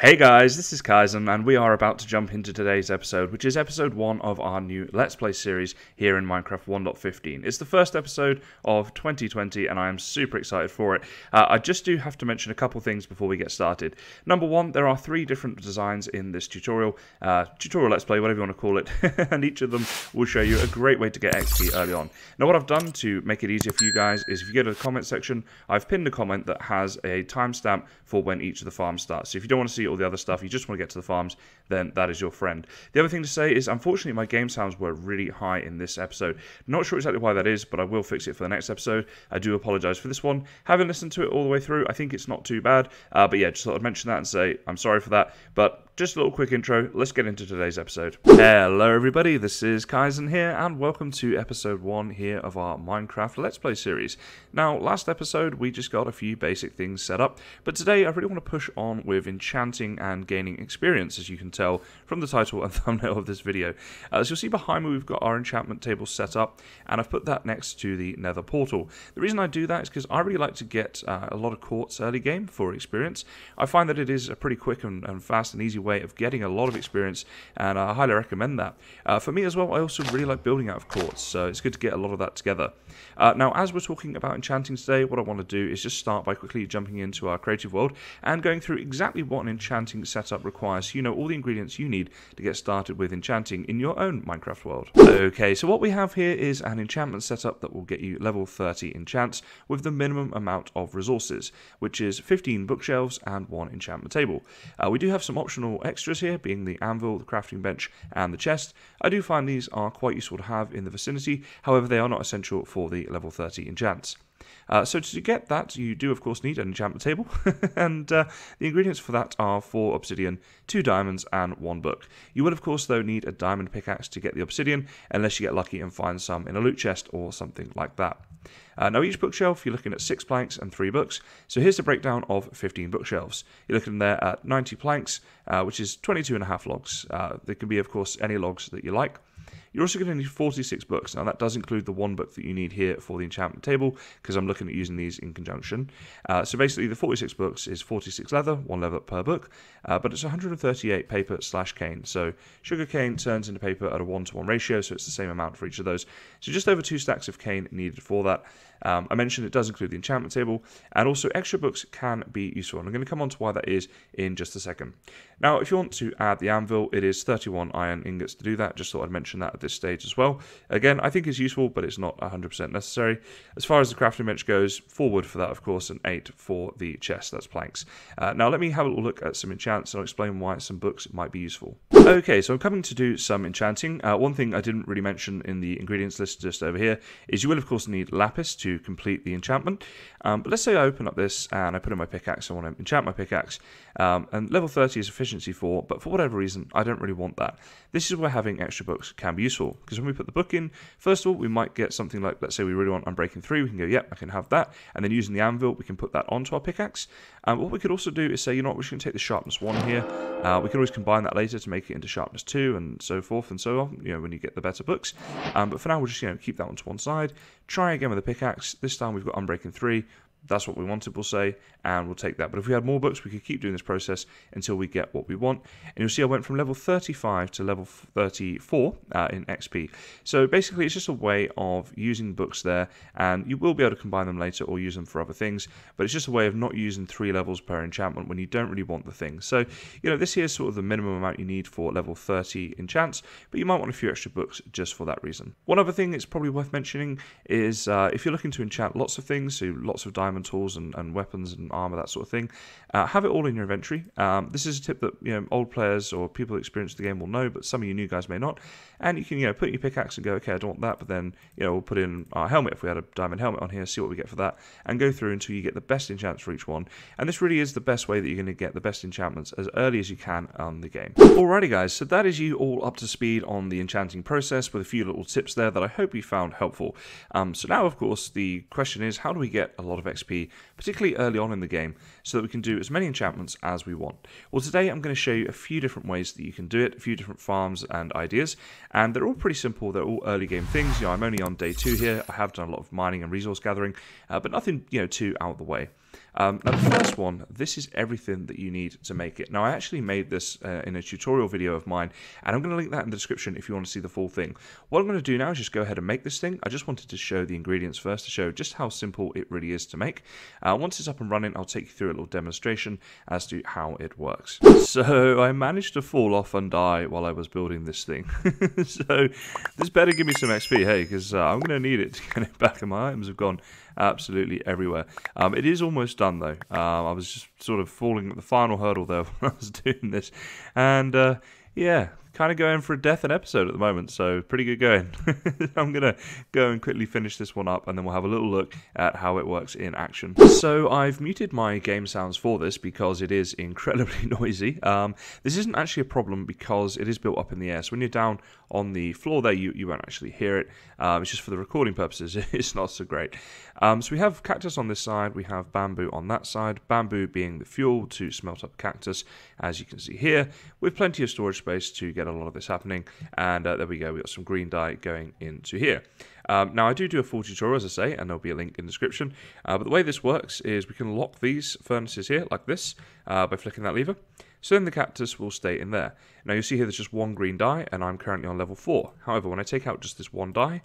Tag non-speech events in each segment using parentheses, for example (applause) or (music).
Hey guys, this is Kysen, and we are about to jump into today's episode, which is episode 1 of our new Let's Play series here in Minecraft 1.15. It's the first episode of 2020, and I am super excited for it. Uh, I just do have to mention a couple things before we get started. Number one, there are three different designs in this tutorial, uh, tutorial Let's Play, whatever you want to call it, (laughs) and each of them will show you a great way to get XP early on. Now, what I've done to make it easier for you guys is if you go to the comment section, I've pinned a comment that has a timestamp for when each of the farms starts. So if you don't want to see all the other stuff, you just want to get to the farms, then that is your friend. The other thing to say is, unfortunately, my game sounds were really high in this episode. Not sure exactly why that is, but I will fix it for the next episode. I do apologize for this one. Having listened to it all the way through, I think it's not too bad. Uh, but yeah, just thought I'd mention that and say I'm sorry for that. But just a little quick intro. Let's get into today's episode. Hello, everybody. This is Kysen here, and welcome to episode one here of our Minecraft Let's Play series. Now, last episode we just got a few basic things set up, but today I really want to push on with enchanting and gaining experience, as you can tell from the title (laughs) and thumbnail of this video. As you'll see behind me, we've got our enchantment table set up, and I've put that next to the Nether portal. The reason I do that is because I really like to get uh, a lot of quartz early game for experience. I find that it is a pretty quick and, and fast and easy way way of getting a lot of experience, and I highly recommend that. Uh, for me as well, I also really like building out of quartz, so it's good to get a lot of that together. Uh, now, as we're talking about enchanting today, what I want to do is just start by quickly jumping into our creative world and going through exactly what an enchanting setup requires so you know all the ingredients you need to get started with enchanting in your own Minecraft world. Okay, so what we have here is an enchantment setup that will get you level 30 enchants with the minimum amount of resources, which is 15 bookshelves and one enchantment table. Uh, we do have some optional extras here, being the anvil, the crafting bench, and the chest. I do find these are quite useful to have in the vicinity, however they are not essential for the level 30 enchants. Uh, so to get that, you do of course need an enchantment table, (laughs) and uh, the ingredients for that are four obsidian, two diamonds, and one book. You will of course though need a diamond pickaxe to get the obsidian, unless you get lucky and find some in a loot chest or something like that. Uh, now each bookshelf you're looking at six planks and three books. So here's the breakdown of 15 bookshelves. You're looking there at 90 planks, uh, which is 22 and a half logs. Uh, there can be of course any logs that you like. You're also going to need 46 books. Now, that does include the one book that you need here for the enchantment table, because I'm looking at using these in conjunction. Uh, so basically, the 46 books is 46 leather, one leather per book, uh, but it's 138 paper slash cane. So sugar cane turns into paper at a one to one ratio, so it's the same amount for each of those. So just over two stacks of cane needed for that. Um, I mentioned it does include the enchantment table, and also extra books can be useful. And I'm going to come on to why that is in just a second. Now, if you want to add the anvil, it is 31 iron ingots to do that. Just thought I'd mention that at this stage as well. Again, I think it's useful, but it's not 100% necessary. As far as the crafting bench goes, four wood for that, of course, and eight for the chest. That's planks. Uh, now, let me have a little look at some enchants, and I'll explain why some books might be useful. Okay, so I'm coming to do some enchanting. Uh, one thing I didn't really mention in the ingredients list just over here is you will, of course, need lapis to to complete the enchantment. Um, but let's say I open up this and I put in my pickaxe, I want to enchant my pickaxe, um, and level 30 is efficiency 4, but for whatever reason, I don't really want that. This is where having extra books can be useful, because when we put the book in, first of all, we might get something like, let's say we really want Unbreaking 3, we can go, yep, I can have that, and then using the anvil, we can put that onto our pickaxe. Um, what we could also do is say, you know what, we're just going to take the sharpness 1 here, uh, we can always combine that later to make it into sharpness 2, and so forth and so on, you know, when you get the better books. Um, but for now, we'll just, you know, keep that one to one side, try again with the pickaxe, this time we've got Unbreaking 3, that's what we wanted, we'll say, and we'll take that. But if we had more books, we could keep doing this process until we get what we want. And you'll see I went from level 35 to level 34 uh, in XP. So basically, it's just a way of using books there, and you will be able to combine them later or use them for other things. But it's just a way of not using three levels per enchantment when you don't really want the thing. So, you know, this here is sort of the minimum amount you need for level 30 enchants, but you might want a few extra books just for that reason. One other thing it's probably worth mentioning is uh, if you're looking to enchant lots of things, so lots of diamond tools and, and weapons and armor, that sort of thing. Uh, have it all in your inventory. Um, this is a tip that you know old players or people who experience the game will know, but some of you new guys may not. And you can you know put your pickaxe and go, okay, I don't want that, but then you know we'll put in our helmet if we had a diamond helmet on here, see what we get for that, and go through until you get the best enchants for each one. And this really is the best way that you're going to get the best enchantments as early as you can on the game. Alrighty, guys, so that is you all up to speed on the enchanting process with a few little tips there that I hope you found helpful. Um, so now, of course, the question is, how do we get a lot of XP, particularly early on in the game, so that we can do as many enchantments as we want? Well, today I'm going to show you a few different ways that you can do it, a few different farms and ideas, and they're all pretty simple. They're all early game things. You know, I'm only on day two here. I have done a lot of mining and resource gathering, uh, but nothing, you know, too out of the way. Um, now, the first one, this is everything that you need to make it. Now, I actually made this uh, in a tutorial video of mine, and I'm going to link that in the description if you want to see the full thing. What I'm going to do now is just go ahead and make this thing. I just wanted to show the ingredients first to show just how simple it really is to make. Uh, once it's up and running, I'll take you through a little demonstration as to how it works. So, (laughs) I managed to fall off and die while I was building this thing. (laughs) so, this better give me some XP, hey, because uh, I'm going to need it to get it back, and my items have gone absolutely everywhere. Um, it is almost done though. Um, I was just sort of falling at the final hurdle there (laughs) when I was doing this, and uh, yeah, kind of going for a death an episode at the moment, so pretty good going. (laughs) I'm going to go and quickly finish this one up, and then we'll have a little look at how it works in action. So I've muted my game sounds for this because it is incredibly (laughs) noisy. Um, this isn't actually a problem because it is built up in the air, so when you're down on the floor there, you, you won't actually hear it. Um, it's just for the recording purposes, (laughs) it's not so great. Um, so we have cactus on this side, we have bamboo on that side, bamboo being the fuel to smelt up cactus, as you can see here, with plenty of storage space to get a lot of this happening. And uh, there we go, we got some green dye going into here. Um, now, I do do a full tutorial, as I say, and there'll be a link in the description. Uh, but the way this works is we can lock these furnaces here, like this, uh, by flicking that lever. So then the cactus will stay in there. Now, you'll see here there's just one green dye, and I'm currently on level 4. However, when I take out just this one dye,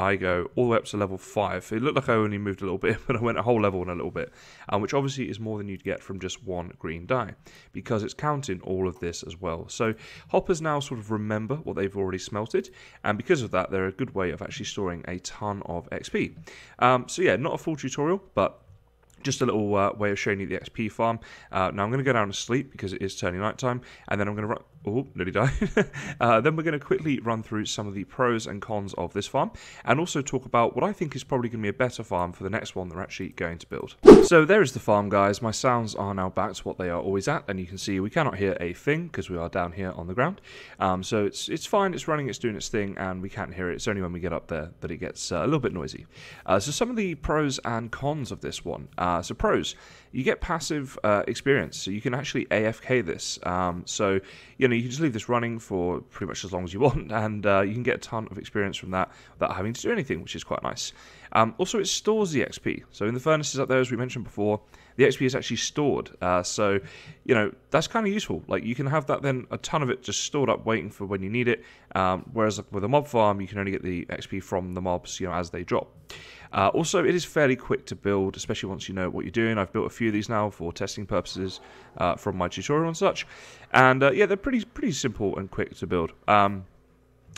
I go all the way up to level 5. It looked like I only moved a little bit, (laughs) but I went a whole level in a little bit, um, which obviously is more than you'd get from just one green dye, because it's counting all of this as well. So hoppers now sort of remember what they've already smelted, and because of that, they're a good way of actually storing a ton of XP. Um, so yeah, not a full tutorial, but just a little uh, way of showing you the XP farm. Uh, now I'm going to go down to sleep because it is turning nighttime, and then I'm going to run. Oh, nearly died. (laughs) uh, then we're going to quickly run through some of the pros and cons of this farm, and also talk about what I think is probably going to be a better farm for the next one that we're actually going to build. So there is the farm, guys. My sounds are now back to what they are always at, and you can see we cannot hear a thing because we are down here on the ground. Um, so it's it's fine. It's running. It's doing its thing, and we can't hear it. It's only when we get up there that it gets uh, a little bit noisy. Uh, so some of the pros and cons of this one. Uh, so pros, you get passive uh, experience, so you can actually AFK this. Um, so you know you can just leave this running for pretty much as long as you (laughs) want, and uh, you can get a ton of experience from that without having to do anything, which is quite nice. Um, also, it stores the XP. So in the furnaces up there, as we mentioned before, the XP is actually stored. Uh, so, you know, that's kind of useful. Like, you can have that then, a ton of it just stored up waiting for when you need it. Um, whereas with a mob farm, you can only get the XP from the mobs, you know, as they drop. Uh, also, it is fairly quick to build, especially once you know what you're doing. I've built a few of these now for testing purposes uh, from my tutorial and such. And uh, yeah, they're pretty pretty simple and quick to build. Um,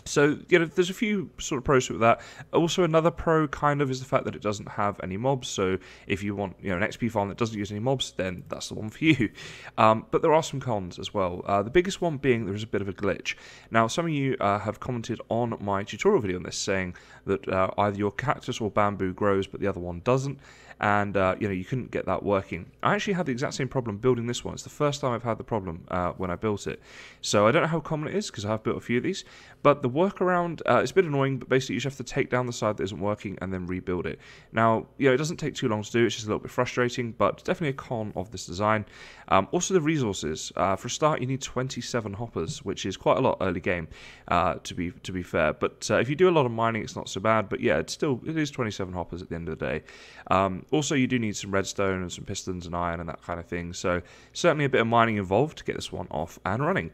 so, you know, there's a few sort of pros with that. Also, another pro kind of is the fact that it doesn't have any mobs. So, if you want, you know, an XP farm that doesn't use any mobs, then that's the one for you. Um, but there are some cons as well. Uh, the biggest one being there is a bit of a glitch. Now, some of you uh, have commented on my tutorial video on this saying that uh, either your cactus or bamboo grows, but the other one doesn't and uh, you know you couldn't get that working. I actually had the exact same problem building this one. It's the first time I've had the problem uh, when I built it. So I don't know how common it is because I've built a few of these. But the workaround uh, it's a bit annoying, but basically you just have to take down the side that isn't working and then rebuild it. Now, you know, it doesn't take too long to do. It's just a little bit frustrating, but definitely a con of this design. Um, also, the resources. Uh, for a start, you need 27 hoppers, which is quite a lot early game, uh, to be to be fair. But uh, if you do a lot of mining, it's not so bad. But yeah, it's still it is 27 hoppers at the end of the day. Um, also, you do need some redstone and some pistons and iron and that kind of thing. So certainly a bit of mining involved to get this one off and running.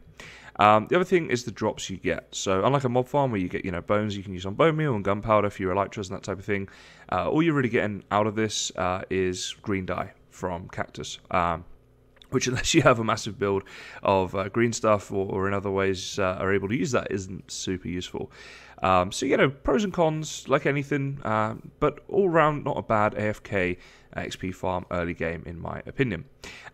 Um, the other thing is the drops you get. So unlike a mob farm where you get you know bones you can use on bone meal and gunpowder for your elytras and that type of thing, uh, all you're really getting out of this uh, is green dye from cactus. Um, which (laughs) unless you have a massive build of uh, green stuff or, or, in other ways uh, are able to use that isn't super useful. Um, so you know pros and cons like anything, uh, but all round not a bad AFK XP farm early game, in my opinion.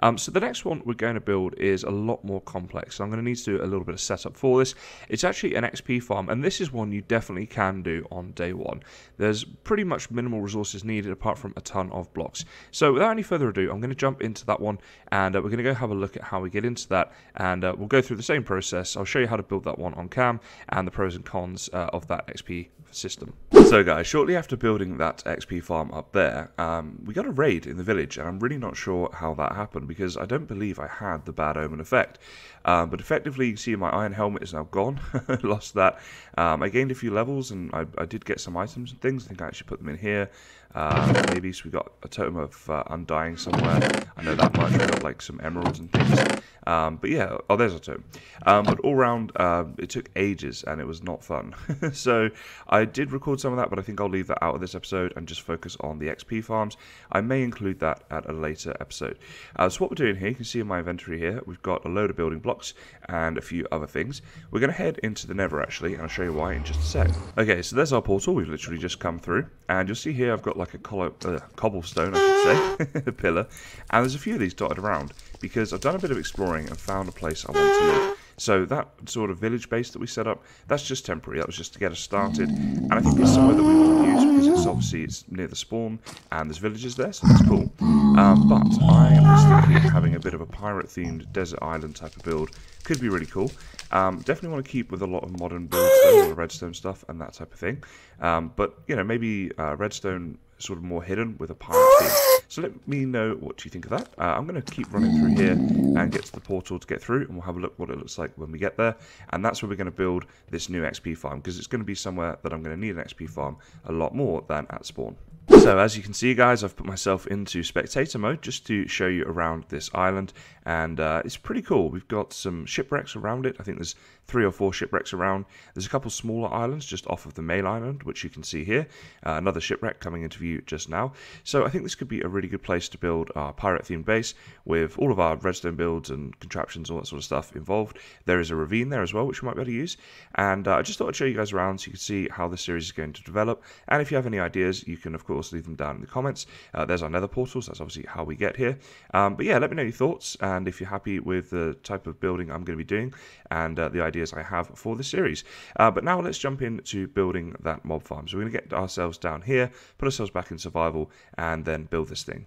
Um, so the next one we're going to build is a lot more complex. So I'm going to need to do a little bit of setup for this. It's actually an XP farm, and this is one you definitely can do on day one. There's pretty much minimal resources needed apart from a ton of blocks. So without any further ado, I'm going to jump into that one, and uh, we're going to go have a look at how we get into that, and uh, we'll go through the same process. I'll show you how to build that one on cam, and the pros and cons uh, of that XP system. So guys, shortly after building that XP farm up there, um, we got a raid in the village, and I'm really not sure how that happened because I don't believe I had the bad omen effect. Um, but effectively, you can see my iron helmet is now gone. (laughs) Lost that. Um, I gained a few levels, and I, I, did get some items and things. I think I actually put them in here. Uh, maybe so we got a totem of uh, undying somewhere. I know that much. We got like some emeralds and things. Um, but yeah, oh, there's a totem. Um, but all round, uh, it took ages and it was not fun. (laughs) so I did record some of that, but I think I'll leave that out of this episode and just focus on the XP farms. I may include that at a later episode. Uh, so what we're doing here, you can see in my inventory here, we've got a load of building blocks and a few other things. We're going to head into the Nether actually, and I'll show you why in just a sec. Okay, so there's our portal. We've literally just come through, and you'll see here I've got like a uh, cobblestone, I should say, (laughs) pillar, and there's a few of these dotted around because I've done a bit of exploring and found a place I want to live. So that sort of village base that we set up, that's just temporary. That was just to get us started. And I think it's somewhere that we want to use because it's obviously it's near the spawn and there's villages there, so that's cool. Um, but I was thinking having a bit of a pirate-themed desert island type of build could be really cool. Um, definitely want to keep with a lot of modern builds, though, a lot of redstone stuff and that type of thing. Um, but, you know, maybe uh, redstone sort of more hidden with a pirate theme. So let me know what you think of that. Uh, I'm going to keep running through here and get to the portal to get through, and we'll have a look what it looks like when we get there. And that's where we're going to build this new XP farm, because it's going to be somewhere that I'm going to need an XP farm a lot more than at spawn. So as you can see guys, I've put myself into spectator mode just to show you around this island and uh, it's pretty cool. We've got some shipwrecks around it. I think there's three or four shipwrecks around. There's a couple smaller islands just off of the main island, which you can see here. Uh, another shipwreck coming into view just now. So I think this could be a really good place to build our pirate-themed base with all of our redstone builds and contraptions, all that sort of stuff involved. There is a ravine there as well, which we might be able to use. And uh, I just thought I'd show you guys around so you can see how this series is going to develop. And if you have any ideas, you can, of course, leave them down in the comments. Uh, there's our nether portals. That's obviously how we get here. Um, but yeah, let me know your thoughts if you're happy with the type of building I'm going to be doing and uh, the ideas I have for the series. Uh, but now let's jump into building that mob farm. So we're going to get ourselves down here, put ourselves back in survival, and then build this thing.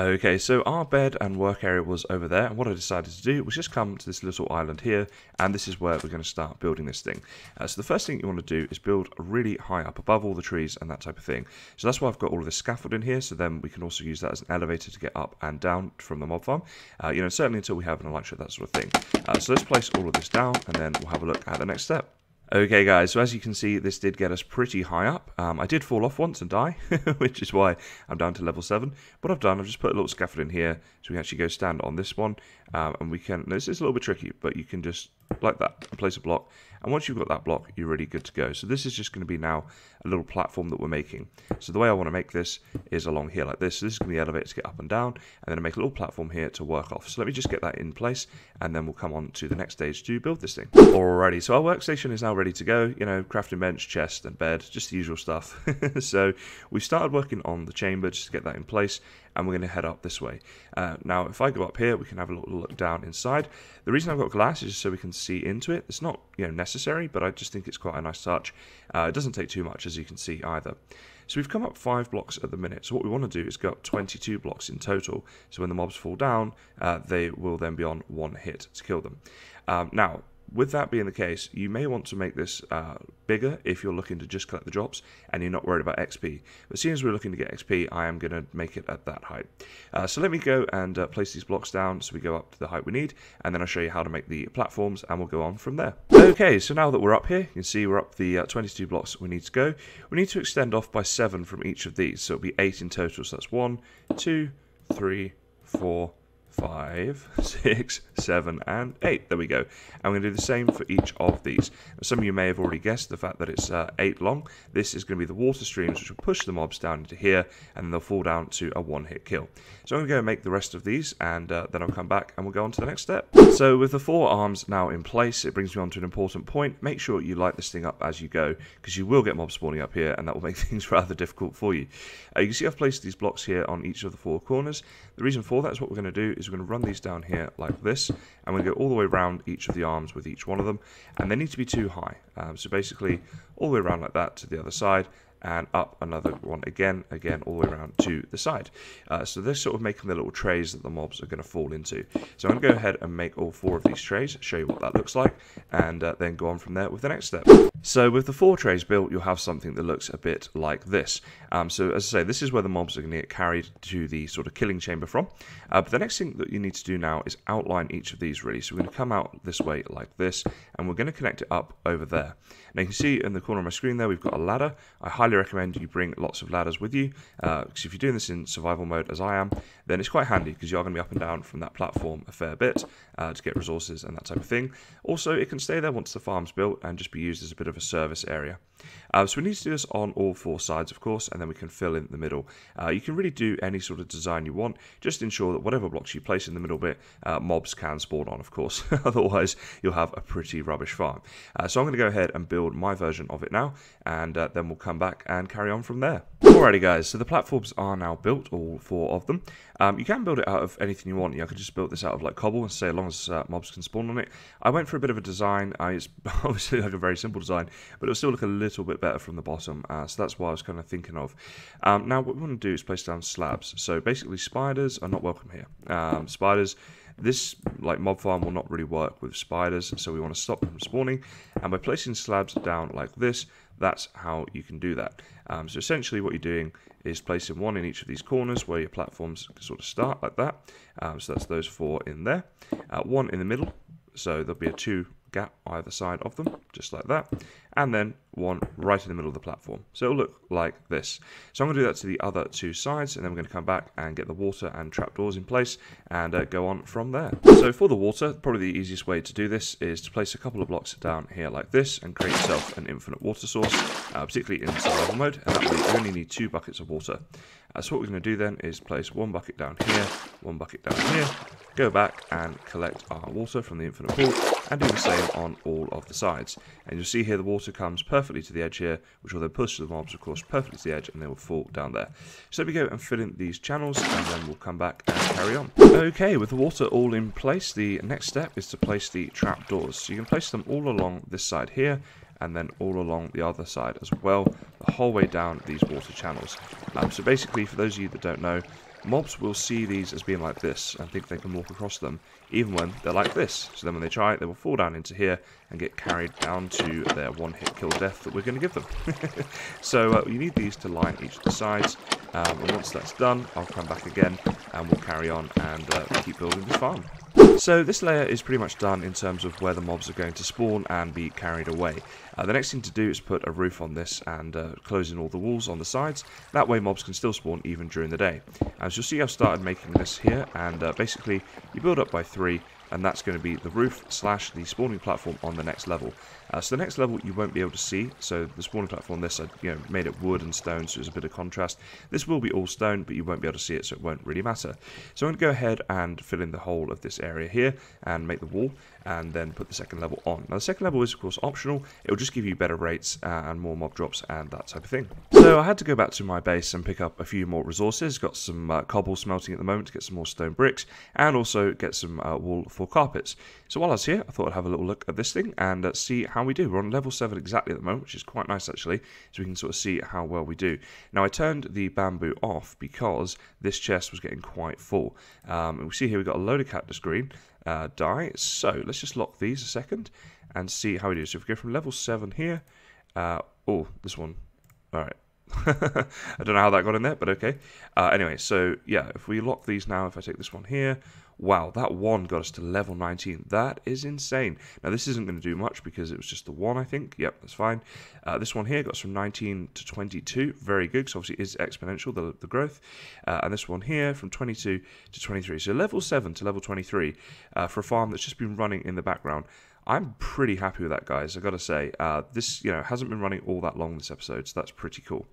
Okay, so our bed and work area was over there, and what I decided to do was just come to this little island here, and this is where we're going to start building this thing. Uh, so the first thing you want to do is build really high up above all the trees and that type of thing. So that's why I've got all of this scaffold in here, so then we can also use that as an elevator to get up and down from the mob farm. Uh, you know, certainly until we have an elytra, that sort of thing. Uh, so let's place all of this down, and then we'll have a look at the next step. Okay guys, so as you can see, this did get us pretty high up. Um, I did fall off once and die, (laughs) which is why I'm down to level 7. What I've done, I've just put a little scaffold in here, so we actually go stand on this one, um, and we can, this is a little bit tricky, but you can just, like that, place a block, and once you've got that block, you're really good to go. So this is just going to be now a little platform that we're making. So the way I want to make this is along here like this. So this is going to be the elevator to get up and down, and then I make a little platform here to work off. So let me just get that in place, and then we'll come on to the next stage to build this thing. Alrighty, so our workstation is now ready to go. You know, crafting bench, chest, and bed, just the usual stuff. (laughs) so we started working on the chamber just to get that in place, and we're going to head up this way. Uh, now, if I go up here, we can have a little look down inside. The reason I've got glass is so we can see into it. It's not you know necessary, but I just think it's quite a nice touch. Uh, it doesn't take too much, as you can see, either. So we've come up 5 blocks at the minute. So what we want to do is go up 22 blocks in total. So when the mobs fall down, uh, they will then be on one hit to kill them. Um, now, with that being the case, you may want to make this uh, bigger if you're looking to just collect the drops and you're not worried about XP. But seeing as we're looking to get XP, I am going to make it at that height. Uh, so let me go and uh, place these blocks down so we go up to the height we need, and then I'll show you how to make the platforms, and we'll go on from there. Okay, so now that we're up here, you can see we're up the uh, 22 blocks we need to go. We need to extend off by 7 from each of these, so it'll be 8 in total. So that's one, two, three, four five, six, seven, and eight. There we go. And we're going to do the same for each of these. Now, some of you may have already guessed the fact that it's uh, eight long. This is going to be the water streams, which will push the mobs down into here, and they'll fall down to a one-hit kill. So I'm going to go and make the rest of these, and uh, then I'll come back and we'll go on to the next step. So with the four arms now in place, it brings me on to an important point. Make sure you light this thing up as you go, because you will get mobs spawning up here, and that will make (laughs) things rather difficult for you. Uh, you can see I've placed these blocks here on each of the four corners. The reason for that is what we're going to do is we're going to run these down here like this, and we go all the way around each of the arms with each one of them, and they need to be too high. Um, so basically, all the way around like that to the other side, and up another one again, again, all the way around to the side. Uh, so they're sort of making the little trays that the mobs are going to fall into. So I'm going to go ahead and make all four of these trays, show you what that looks like, and uh, then go on from there with the next step. So with the four trays built, you'll have something that looks a bit like this. Um, so as I say, this is where the mobs are going to get carried to the sort of killing chamber from. Uh, but the next thing that you need to do now is outline each of these really. So we're going to come out this way like this, and we're going to connect it up over there. Now you can see in the corner of my screen there, we've got a ladder. I highly highly recommend you bring lots of ladders with you, because uh, if you're doing this in survival mode as I am, then it's quite handy because you're going to be up and down from that platform a fair bit uh, to get resources and that type of thing. Also, it can stay there once the farm's built and just be used as a bit of a service area. Uh, so we need to do this on all four sides, of course, and then we can fill in the middle. Uh, you can really do any sort of design you want, just ensure that whatever blocks you place in the middle bit, uh, mobs can spawn on, of course. (laughs) Otherwise, you'll have a pretty rubbish farm. Uh, so I'm going to go ahead and build my version of it now, and uh, then we'll come back and carry on from there. Alrighty guys, so the platforms are now built, all four of them. Um, you can build it out of anything you want. You know, I could just build this out of like cobble and say as long as uh, mobs can spawn on it. I went for a bit of a design. I, it's (laughs) obviously like a very simple design, but it'll still look a little bit better from the bottom. Uh, so that's what I was kind of thinking of. Um, now what we want to do is place down slabs. So basically spiders are not welcome here. Um, spiders this like mob farm will not really work with spiders, so we want to stop them from spawning. And by placing slabs down like this, that's how you can do that. Um, so essentially what you're doing is placing one in each of these corners where your platforms sort of start like that. Um, so that's those four in there. Uh, one in the middle, so there'll be a two gap either side of them, just like that, and then one right in the middle of the platform. So it'll look like this. So I'm going to do that to the other two sides, and then we're going to come back and get the water and trapdoors in place, and uh, go on from there. So for the water, probably the easiest way to do this is to place a couple of blocks down here like this, and create yourself an infinite water source, uh, particularly in survival mode, and that way you only need two buckets of water. Uh, so what we're going to do then is place one bucket down here, one bucket down here, go back and collect our water from the infinite pool, and do the same on all of the sides. And you'll see here the water comes perfectly to the edge here, which will then push the mobs, of course, perfectly to the edge, and they will fall down there. So we go and fill in these channels, and then we'll come back and carry on. Okay, with the water all in place, the next step is to place the trapdoors. So you can place them all along this side here, and then all along the other side as well, the whole way down these water channels. Um, so basically, for those of you that don't know, mobs will see these as being like this and think they can walk across them, even when they're like this. So then when they try it, they will fall down into here and get carried down to their one-hit kill death that we're going to give them. (laughs) so uh, you need these to line each of the sides, um, and once that's done, I'll come back again and we'll carry on and uh, keep building the farm. So this layer is pretty much done in terms of where the mobs are going to spawn and be carried away. Uh, the next thing to do is put a roof on this and uh, closing all the walls on the sides. That way mobs can still spawn even during the day. As you'll see I've started making this here and uh, basically you build up by three and that's going to be the roof slash the spawning platform on the next level. Uh, so the next level you won't be able to see, so the spawning platform, this I you know, made it wood and stone, so there's a bit of contrast. This will be all stone, but you won't be able to see it, so it won't really matter. So I'm going to go ahead and fill in the whole of this area here, and make the wall, and then put the second level on. Now the second level is of course optional, it will just give you better rates uh, and more mob drops and that type of thing. So I had to go back to my base and pick up a few more resources, got some uh, cobble smelting at the moment to get some more stone bricks, and also get some uh, wool for carpets. So while I was here, I thought I'd have a little look at this thing and uh, see how we do. We're on level 7 exactly at the moment, which is quite nice actually, so we can sort of see how well we do. Now I turned the bamboo off because this chest was getting quite full. Um, and we see here we've got a load of cactus green uh, dye. So let's just lock these a second and see how we do. So if we go from level 7 here, uh, oh, this one, alright. (laughs) I don't know how that got in there, but okay. Uh, anyway, so yeah, if we lock these now, if I take this one here, Wow, that one got us to level 19. That is insane. Now, this isn't going to do much because it was just the one, I think. Yep, that's fine. Uh, this one here got us from 19 to 22. Very good, because obviously it is exponential, the, the growth. Uh, and this one here from 22 to 23. So level 7 to level 23 uh, for a farm that's just been running in the background. I'm pretty happy with that, guys. I've got to say, uh, this you know hasn't been running all that long this episode, so that's pretty cool.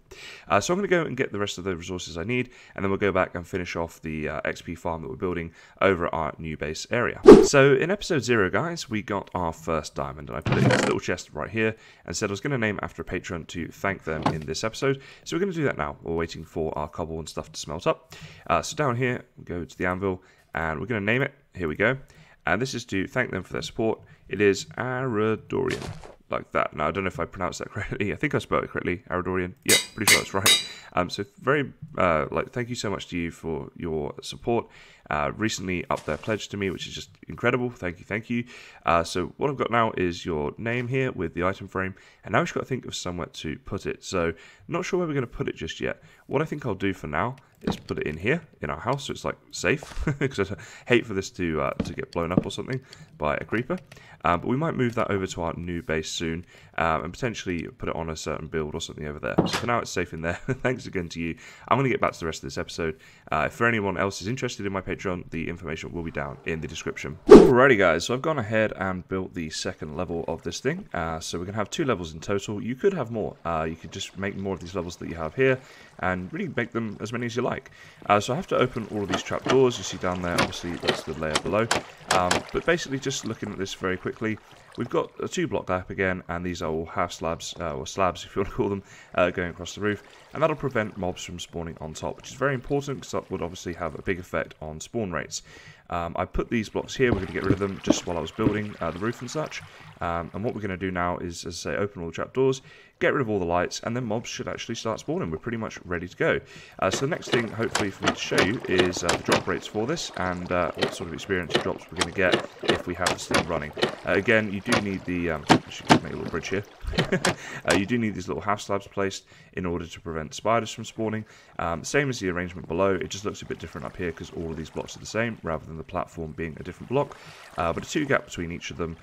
Uh, so I'm going to go and get the rest of the resources I need, and then we'll go back and finish off the uh, XP farm that we're building over our new base area. So in episode zero, guys, we got our first diamond, and I put it in this little chest right here, and said I was going to name after a patron to thank them in this episode. So we're going to do that now. We're waiting for our cobble and stuff to smelt up. Uh, so down here, we go to the anvil, and we're going to name it. Here we go. And this is to thank them for their support. It is Aradorian, like that. Now, I don't know if I pronounced that (laughs) correctly. I think I spelled it correctly, Aradorian. Yeah, pretty sure that's right. Um, so very, uh, like, thank you so much to you for your support uh, recently up their pledge to me, which is just incredible. Thank you, thank you. Uh, so what I've got now is your name here with the item frame, and now we've got to think of somewhere to put it. So not sure where we're going to put it just yet. What I think I'll do for now is put it in here in our house so it's like safe (laughs) because I hate for this to uh, to get blown up or something by a creeper um, but we might move that over to our new base soon um, and potentially put it on a certain build or something over there. So for now it's safe in there. (laughs) Thanks again to you. I'm going to get back to the rest of this episode. Uh, if for anyone else is interested in my Patreon the information will be down in the description. Alrighty guys. So I've gone ahead and built the second level of this thing. Uh, so we're going to have two levels in total. You could have more. Uh, you could just make more of these levels that you have here and really make them as many as you like. Uh, so I have to open all of these trapdoors you see down there, obviously that's the layer below. Um, but basically just looking at this very quickly, we've got a two block gap again, and these are all half slabs, uh, or slabs (laughs) if you want to call them, uh, going across the roof. And that'll prevent mobs from spawning on top, which is very important because that would obviously have a big effect on spawn rates. Um, I put these blocks here, we're going to get rid of them just while I was building uh, the roof and such. Um, and what we're going to do now is, as I say, open all the trapdoors, get rid of all the lights, and then mobs should actually start spawning. We're pretty much ready to go. Uh, so the next thing, hopefully, for me to show you is uh, the drop rates for this, and uh, what sort of experience drops we're going to get if we have this thing running. Uh, again, you do need the... Um, I should make a little bridge here. (laughs) Uh, you do need these little half slabs placed in order to prevent spiders from spawning. Um, same as the arrangement below, it just looks a bit different up here because all of these blocks are the same, rather than the platform being a different block. Uh, but a two gap between each of them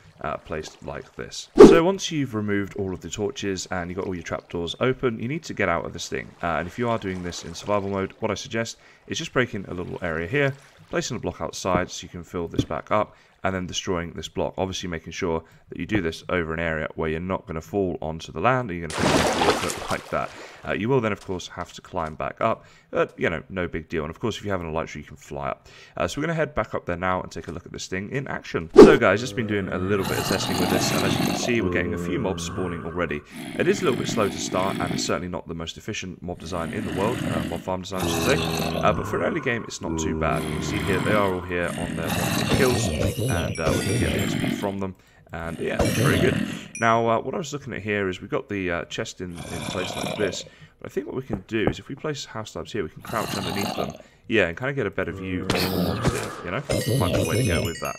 placed like this. So once you've removed all of the torches and you've got all your trapdoors open, you need to get out of this thing. Uh, and if you are doing this in survival mode, what I suggest is just breaking a little area here, placing a block outside so you can fill this back up, and then destroying this block. Obviously making sure that you do this over an area where you're not going to fall onto the land, and you're going to fall like that. Uh, you will then, of course, have to climb back up, but, you know, no big deal. And, of course, if you have an elytra, you can fly up. Uh, so we're going to head back up there now and take a look at this thing in action. So, guys, just been doing a little bit of testing with this, and as you can see, we're getting a few mobs spawning already. It is a little bit slow to start, and it's certainly not the most efficient mob design in the world, uh, mob farm design, I should say. Uh, but for an early game, it's not too bad. You can see here, they are all here on their kills, and uh, we can get the XP from them and yeah, very good. Now, uh, what I was looking at here is we've got the uh, chest in, in place like this, but I think what we can do is if we place house slabs here, we can crouch underneath them, yeah, and kind of get a better view here, you know? Quite a way to go with that.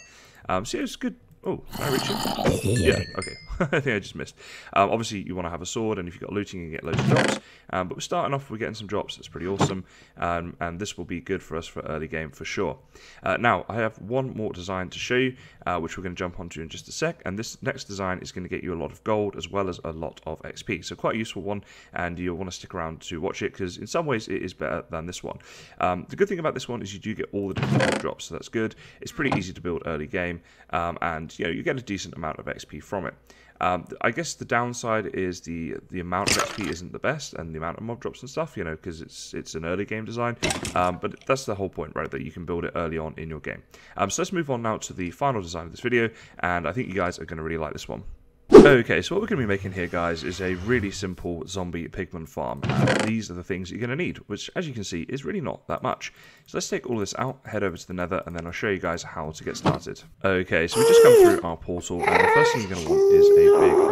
Um, so yeah, it's good, Oh, can I reach him? Yeah, okay. (laughs) I think I just missed. Um, obviously, you want to have a sword, and if you've got looting, you get loads of drops. Um, but we're starting off, we're getting some drops. That's pretty awesome. Um, and this will be good for us for early game for sure. Uh, now, I have one more design to show you, uh, which we're going to jump onto in just a sec. And this next design is going to get you a lot of gold as well as a lot of XP. So quite a useful one, and you'll want to stick around to watch it because in some ways it is better than this one. Um, the good thing about this one is you do get all the different drops, so that's good. It's pretty easy to build early game, um, you know you get a decent amount of XP from it. Um, I guess the downside is the the amount of XP isn't the best, and the amount of mob drops and stuff, you know, because it's it's an early game design. Um, but that's the whole point, right? That you can build it early on in your game. Um, so let's move on now to the final design of this video, and I think you guys are going to really like this one. Okay, so what we're going to be making here, guys, is a really simple zombie pigman farm. And these are the things you're going to need, which, as you can see, is really not that much. So let's take all this out, head over to the nether, and then I'll show you guys how to get started. Okay, so we just come through our portal, and the first thing you're going to want is a big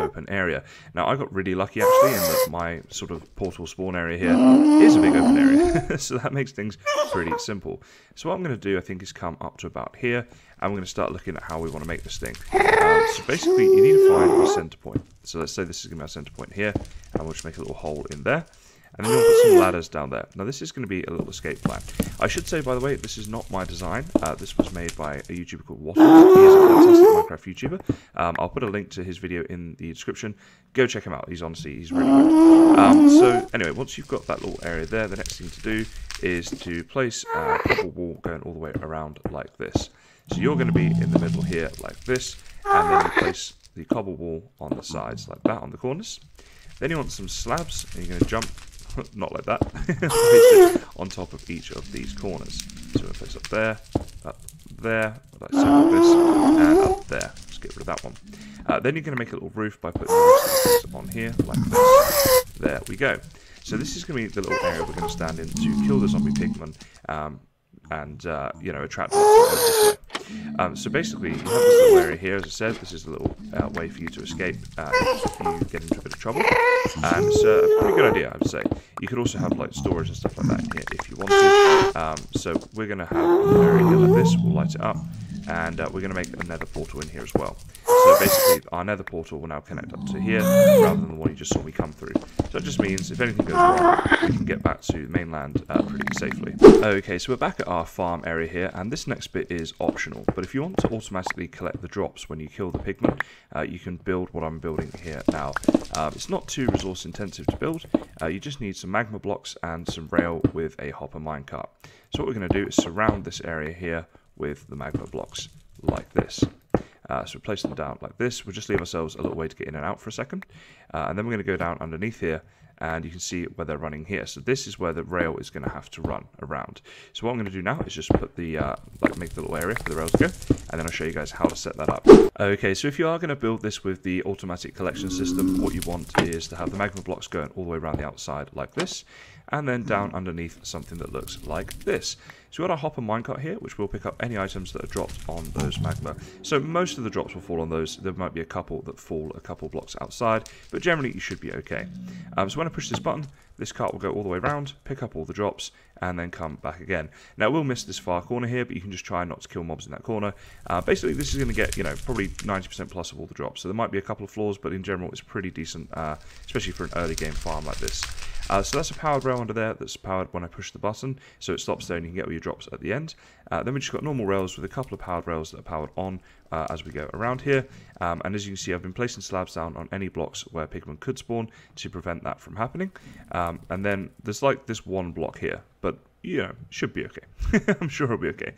open area. Now, I got really lucky, actually, in that my sort of portal spawn area here is a big open area. (laughs) so that makes things pretty simple. So what I'm going to do, I think, is come up to about here, and we're going to start looking at how we want to make this thing. Um, so basically, you need to find a center point. So let's say this is going to be our center point here, and we'll just make a little hole in there. And then you'll put some ladders down there. Now this is going to be a little escape plan. I should say, by the way, this is not my design. Uh, this was made by a YouTuber called Wattles. He is a fantastic Minecraft YouTuber. Um, I'll put a link to his video in the description. Go check him out. He's honestly, he's really good. Um, so anyway, once you've got that little area there, the next thing to do is to place a cobble wall going all the way around like this. So you're going to be in the middle here like this, and then you place the cobble wall on the sides like that on the corners. Then you want some slabs, and you're going to jump, (laughs) not like that, (laughs) on top of each of these corners. So we'll place up there, up there, like so like this, and up there. Let's get rid of that one. Uh, then you're going to make a little roof by putting on here, like this. There we go. So this is going to be the little area we're going to stand in to kill the zombie pigman um, and, uh, you know, attract them. Um, so basically, you have this little area here, as I said, this is a little uh, way for you to escape uh, if you get into a bit of trouble. And it's a pretty good idea, I would say. You could also have like storage and stuff like that here if you wanted. Um, so we're going to have an area here like this, we'll light it up, and uh, we're going to make a nether portal in here as well. So basically, our nether portal will now connect up to here, rather than the one you just saw me come through. So it just means if anything goes wrong, we can get back to the mainland uh, pretty safely. Okay, so we're back at our farm area here, and this next bit is optional. But if you want to automatically collect the drops when you kill the pigmen, uh, you can build what I'm building here now. Um, it's not too resource intensive to build. Uh, you just need some magma blocks and some rail with a hopper minecart. So what we're going to do is surround this area here with the magma blocks like this. Uh, so we place them down like this. We'll just leave ourselves a little way to get in and out for a second. Uh, and then we're going to go down underneath here and you can see where they're running here. So this is where the rail is going to have to run around. So what I'm going to do now is just put the, uh, like make the little area for the rails to go, and then I'll show you guys how to set that up. Okay, so if you are going to build this with the automatic collection system, what you want is to have the magma blocks going all the way around the outside like this, and then down underneath something that looks like this. So we've got our hopper minecart here, which will pick up any items that are dropped on those magma. So most of the drops will fall on those. There might be a couple that fall a couple blocks outside, but generally you should be okay. Um, so when I push this button, this cart will go all the way around, pick up all the drops, and then come back again. Now, we'll miss this far corner here, but you can just try not to kill mobs in that corner. Uh, basically, this is going to get, you know, probably 90% plus of all the drops. So there might be a couple of flaws, but in general, it's pretty decent, uh, especially for an early game farm like this. Uh, so that's a powered rail under there that's powered when I push the button, so it stops there and you can get all your drops at the end. Uh, then we just got normal rails with a couple of powered rails that are powered on uh, as we go around here. Um, and as you can see, I've been placing slabs down on any blocks where pigmen could spawn to prevent that from happening. Um, and then there's like this one block here, but you know, should be okay. (laughs) I'm sure it'll be okay.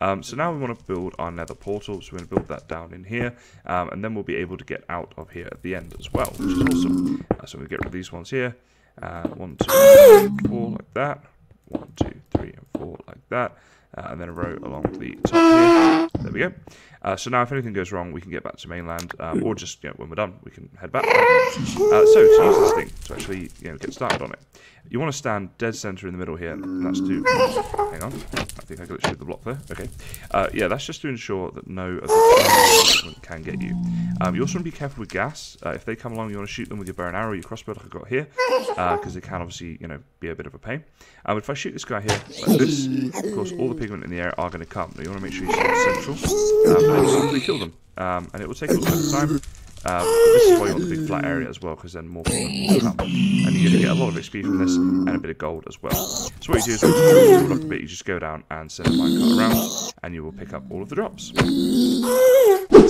Um, so now we want to build our nether portal, so we're going to build that down in here, um, and then we'll be able to get out of here at the end as well, which is awesome. Uh, so we get rid of these ones here, uh, one, two, three, four, like that. One, two, three, and four, like that. Uh, and then a row along the top here. There we go. Uh, so now if anything goes wrong, we can get back to mainland, um, or just, you know, when we're done, we can head back. Uh, so to use this thing, to actually, you know, get started on it, you want to stand dead center in the middle here, and that's to, hang on, I think I glitched the block there, okay. Uh, yeah, that's just to ensure that no of the can get you. Um, you also want to be careful with ghasts. Uh, if they come along, you want to shoot them with your bow and arrow, your crossbow like I've got here, because uh, they can obviously, you know, be a bit of a pain. Um, if I shoot this guy here, like this, of course, all the pigmen in the air are going to come. You want to make sure you stand central, um, and simply kill them. Um, and it will take a little bit of time. Um, this is why you want the big flat area as well, because then more people will come. And you're going to get a lot of XP from this, and a bit of gold as well. So what you do is, you up a bit, you just go down and send a minecart around, and you will pick up all of the drops.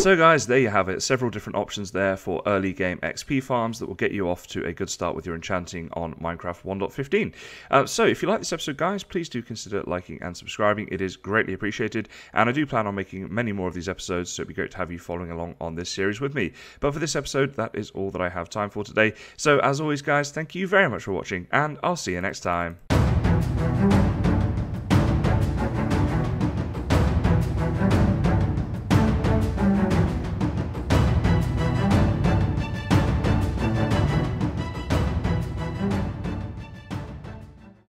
So guys, there you have it. Several different options there for early game XP farms that will get you off to a good start with your enchanting on Minecraft 1.15. Uh, so if you like this episode, guys, please do consider liking and subscribing. It is greatly appreciated. And I do plan on making many more of these episodes, so it'd be great to have you following along on this series with me. But for this episode, that is all that I have time for today. So as always, guys, thank you very much for watching, and I'll see you next time.